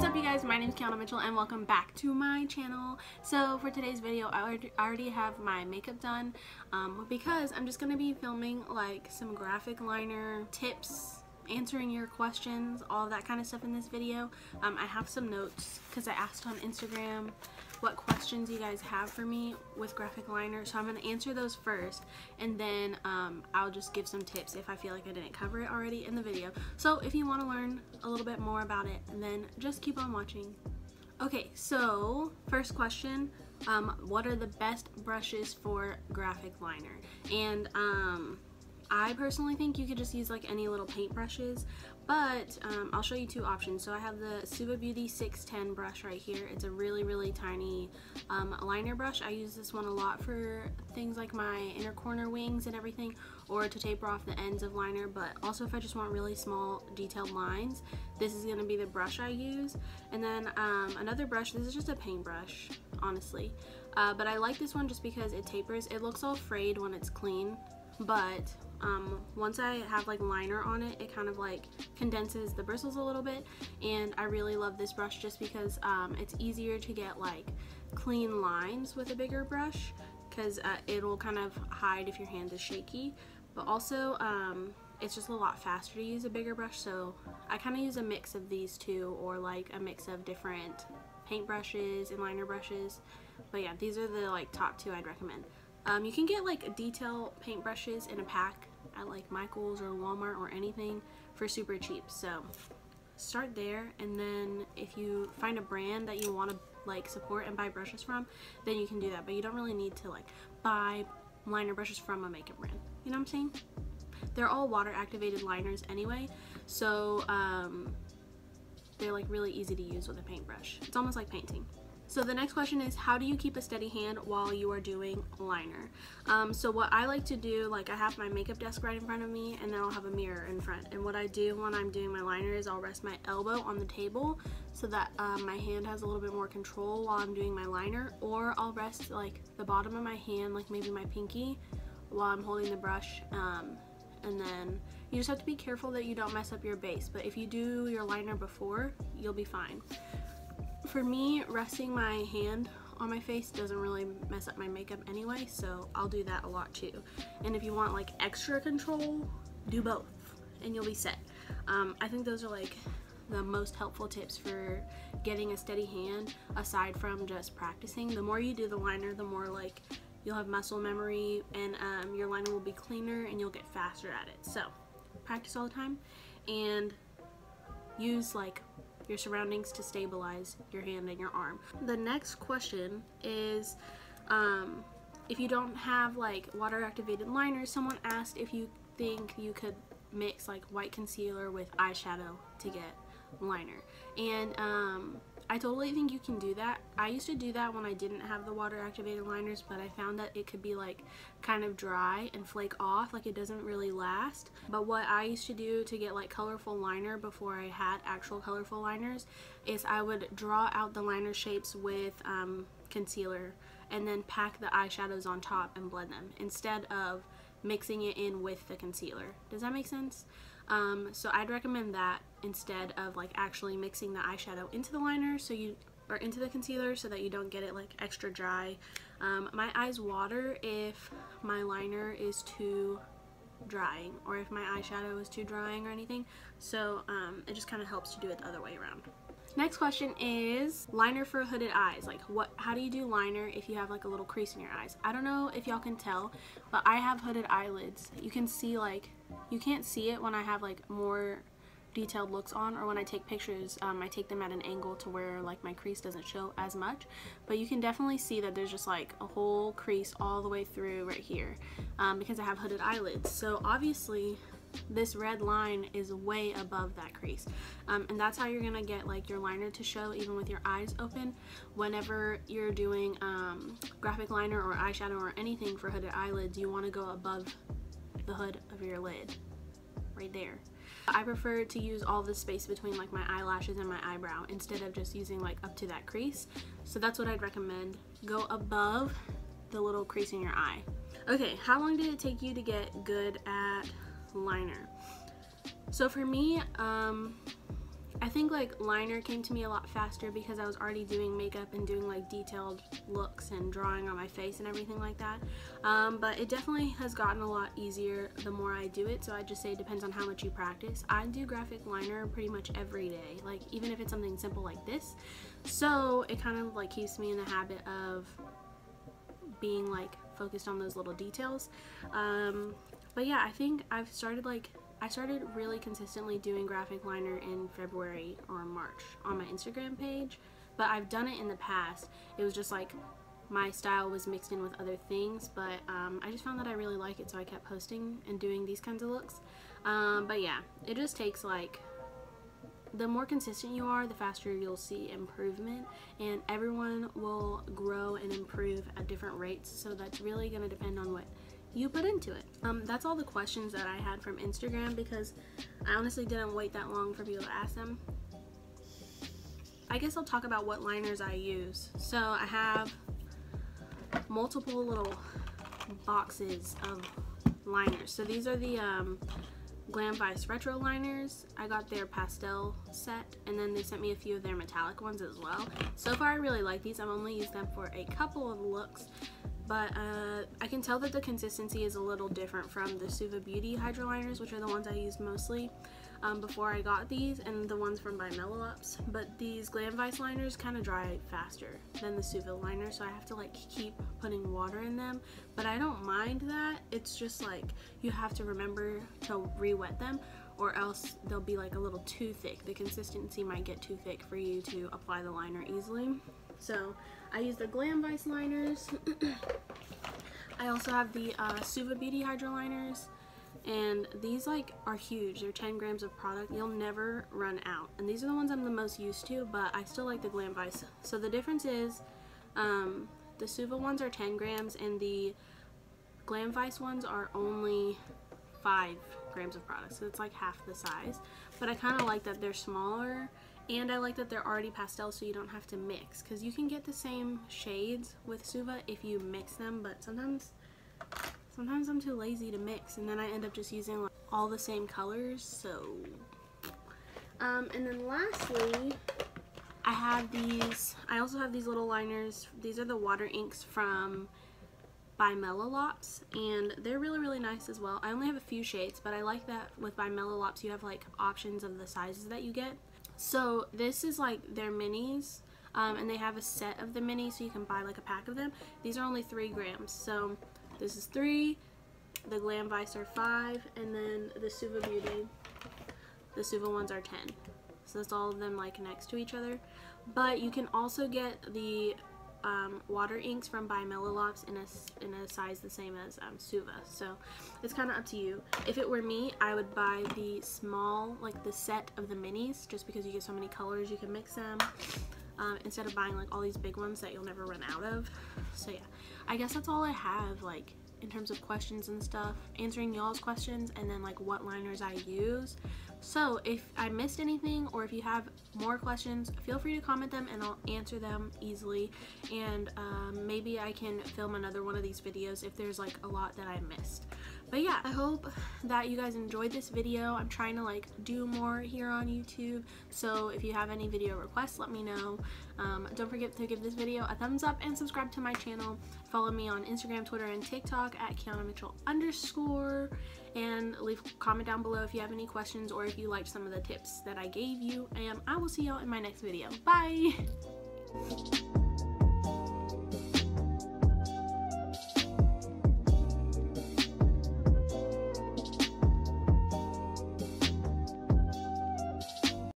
What's up you guys, my name is Kiana Mitchell and welcome back to my channel. So for today's video, I already have my makeup done um, because I'm just going to be filming like some graphic liner tips answering your questions, all that kind of stuff in this video. Um, I have some notes because I asked on Instagram what questions you guys have for me with graphic liner. So I'm going to answer those first and then um, I'll just give some tips if I feel like I didn't cover it already in the video. So if you want to learn a little bit more about it, then just keep on watching. Okay, so first question, um, what are the best brushes for graphic liner? And um, I personally think you could just use like any little paint brushes, but um, I'll show you two options. So I have the Suva Beauty 610 brush right here. It's a really, really tiny um, liner brush. I use this one a lot for things like my inner corner wings and everything, or to taper off the ends of liner, but also if I just want really small detailed lines, this is gonna be the brush I use. And then um, another brush, this is just a paint brush, honestly. Uh, but I like this one just because it tapers. It looks all frayed when it's clean, but um, once I have like liner on it, it kind of like condenses the bristles a little bit. And I really love this brush just because um, it's easier to get like clean lines with a bigger brush because uh, it'll kind of hide if your hand is shaky. But also um, it's just a lot faster to use a bigger brush. So I kind of use a mix of these two or like a mix of different paint brushes and liner brushes. But yeah these are the like top two I'd recommend. Um, you can get like detail paint brushes in a pack at like Michael's or Walmart or anything for super cheap. So start there and then if you find a brand that you want to like support and buy brushes from, then you can do that. But you don't really need to like buy liner brushes from a makeup brand. You know what I'm saying? They're all water activated liners anyway. So um, they're like really easy to use with a paintbrush. It's almost like painting. So the next question is how do you keep a steady hand while you are doing liner? Um, so what I like to do, like I have my makeup desk right in front of me and then I'll have a mirror in front. And what I do when I'm doing my liner is I'll rest my elbow on the table so that um, my hand has a little bit more control while I'm doing my liner or I'll rest like the bottom of my hand, like maybe my pinky while I'm holding the brush. Um, and then you just have to be careful that you don't mess up your base. But if you do your liner before, you'll be fine for me, resting my hand on my face doesn't really mess up my makeup anyway, so I'll do that a lot too. And if you want like extra control, do both and you'll be set. Um, I think those are like the most helpful tips for getting a steady hand aside from just practicing. The more you do the liner, the more like you'll have muscle memory and um, your liner will be cleaner and you'll get faster at it. So practice all the time and use like your surroundings to stabilize your hand and your arm. The next question is um, if you don't have like water activated liners, someone asked if you think you could mix like white concealer with eyeshadow to get liner. And um, I totally think you can do that. I used to do that when I didn't have the water activated liners, but I found that it could be like kind of dry and flake off, like it doesn't really last. But what I used to do to get like colorful liner before I had actual colorful liners is I would draw out the liner shapes with um, concealer and then pack the eyeshadows on top and blend them instead of mixing it in with the concealer. Does that make sense? Um, so I'd recommend that instead of like actually mixing the eyeshadow into the liner so you or into the concealer so that you don't get it like extra dry. Um, my eyes water if my liner is too drying or if my eyeshadow is too drying or anything so um, it just kind of helps to do it the other way around. Next question is liner for hooded eyes. Like what how do you do liner if you have like a little crease in your eyes? I don't know if y'all can tell, but I have hooded eyelids. You can see like you can't see it when I have like more detailed looks on or when I take pictures um, I take them at an angle to where like my crease doesn't show as much. But you can definitely see that there's just like a whole crease all the way through right here um, because I have hooded eyelids. So obviously this red line is way above that crease. Um, and that's how you're gonna get like your liner to show even with your eyes open. Whenever you're doing um, graphic liner or eyeshadow or anything for hooded eyelids you want to go above the hood of your lid right there I prefer to use all the space between like my eyelashes and my eyebrow instead of just using like up to that crease. So that's what I'd recommend. Go above the little crease in your eye. Okay how long did it take you to get good at liner. So for me, um, I think like liner came to me a lot faster because I was already doing makeup and doing like detailed looks and drawing on my face and everything like that. Um, but it definitely has gotten a lot easier the more I do it. So I just say it depends on how much you practice. I do graphic liner pretty much every day, like even if it's something simple like this. So it kind of like keeps me in the habit of being like focused on those little details. Um, but yeah, I think I've started like I started really consistently doing graphic liner in February or March on my Instagram page, but I've done it in the past. It was just like my style was mixed in with other things, but um, I just found that I really like it, so I kept posting and doing these kinds of looks. Um, but yeah, it just takes like the more consistent you are, the faster you'll see improvement, and everyone will grow and improve at different rates. So that's really going to depend on what you put into it. Um, that's all the questions that I had from Instagram because I honestly didn't wait that long for people to ask them. I guess I'll talk about what liners I use. So I have multiple little boxes of liners. So these are the um, Glam Vice Retro liners. I got their pastel set and then they sent me a few of their metallic ones as well. So far I really like these. I've only used them for a couple of looks but uh, I can tell that the consistency is a little different from the Suva Beauty Hydro Liners, which are the ones I used mostly um, before I got these, and the ones from by Mellow. But these Glam Vice liners kind of dry faster than the Suva liner, so I have to like keep putting water in them. But I don't mind that. It's just like you have to remember to re-wet them or else they'll be like a little too thick. The consistency might get too thick for you to apply the liner easily. So I use the Glam Vice liners. I also have the uh, Suva Beauty Hydro liners. And these like are huge. They're 10 grams of product. You'll never run out. And these are the ones I'm the most used to, but I still like the Glam Vice. So the difference is um, the Suva ones are 10 grams and the Glam Vice ones are only 5 grams of product. So it's like half the size. But I kind of like that they're smaller and I like that they're already pastel so you don't have to mix. Because you can get the same shades with Suva if you mix them but sometimes sometimes I'm too lazy to mix and then I end up just using like, all the same colors so. Um, and then lastly I have these I also have these little liners. These are the water inks from by Melolops and they're really really nice as well. I only have a few shades but I like that with by Melolops you have like options of the sizes that you get so this is like their minis. Um, and they have a set of the minis so you can buy like a pack of them. These are only three grams. So this is three, the Glam Vice are five, and then the Suva Beauty, the Suva ones are 10. So that's all of them like next to each other. But you can also get the um, water inks from by Melolops in a, in a size the same as um, Suva. So it's kind of up to you. If it were me, I would buy the small, like the set of the minis, just because you get so many colors, you can mix them. Um, instead of buying like all these big ones that you'll never run out of. So yeah, I guess that's all I have like in terms of questions and stuff, answering y'all's questions and then like what liners I use. So if I missed anything or if you have more questions, feel free to comment them and I'll answer them easily. And um, maybe I can film another one of these videos if there's like a lot that I missed. But yeah, I hope that you guys enjoyed this video. I'm trying to like do more here on YouTube. So if you have any video requests, let me know. Um, don't forget to give this video a thumbs up and subscribe to my channel. Follow me on Instagram, Twitter, and TikTok at Kiana Mitchell underscore and leave a comment down below if you have any questions or if you liked some of the tips that I gave you and I will see y'all in my next video. Bye!